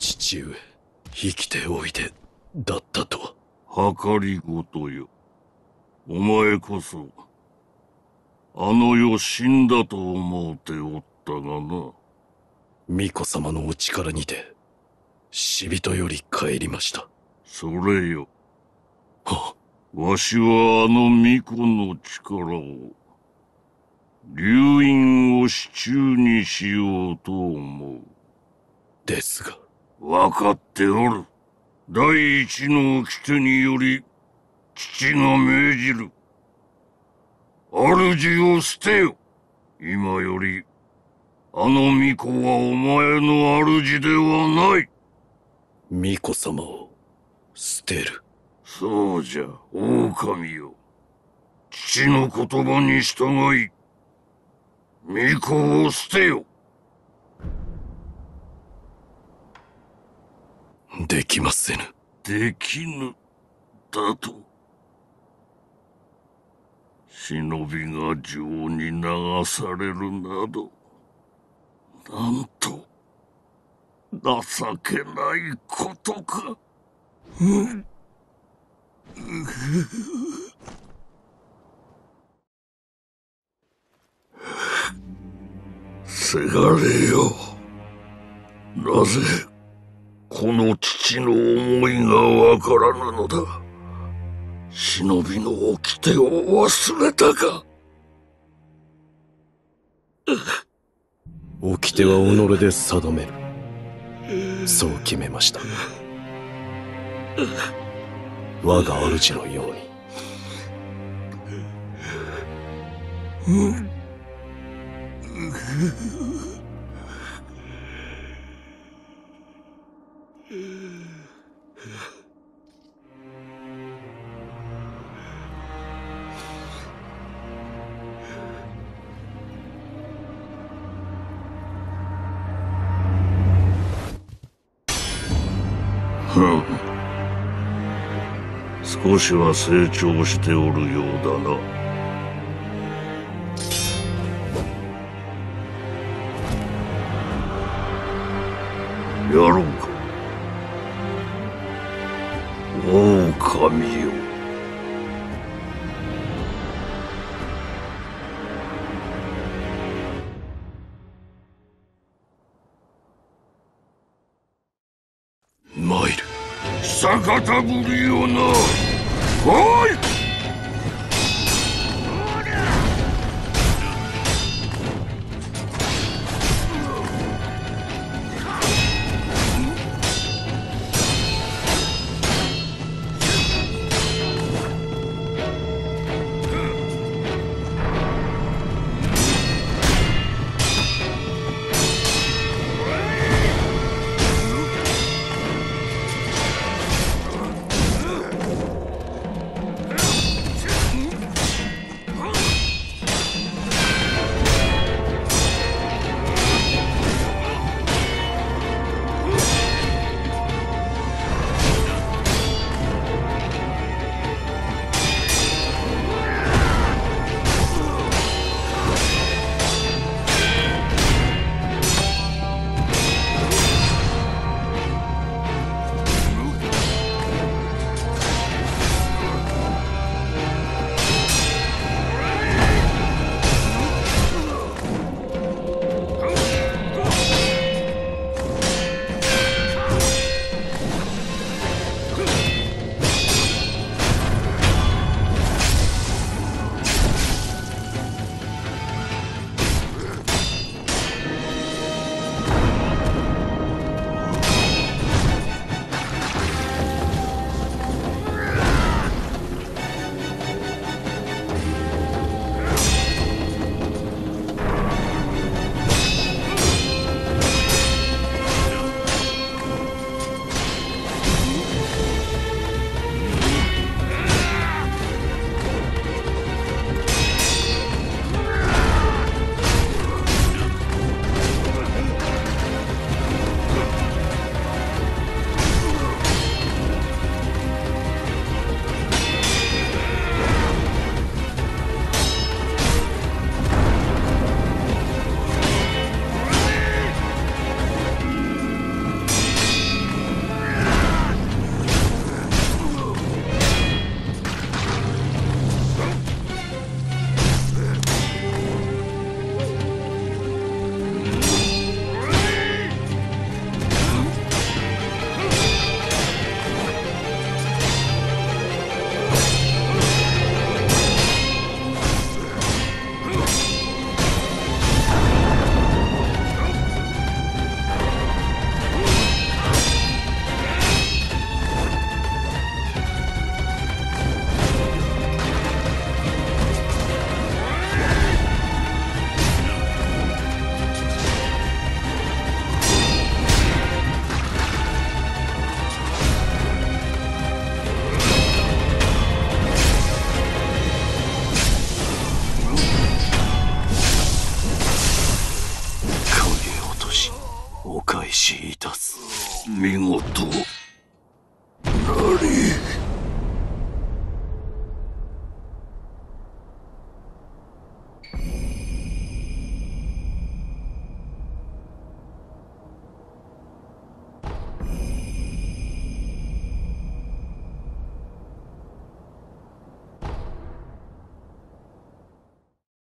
父上生きておいでだったと。は計りごとよ。お前こそあの世死んだと思うておったがな。巫女様のお力にて死人より帰りました。それよ。はわしはあの巫女の力を流飲を支柱にしようと思う。ですが分かっておる。第一の掟により父が命じる。主を捨てよ。今よりあの巫女はお前の主ではない。巫女様を捨てる。そうじゃ狼よ。父の言葉に従い巫女を捨てよできませぬ。できぬ。だと。忍びが情に流されるなど。なんと。情けないことか。せがれよ。なぜ、この父の思いがわからぬのだ。忍びの掟を忘れたか。掟は己で定めるそう決めました我が主のように少しは成長しておるようだな。やろうか。狼よ。参る見事。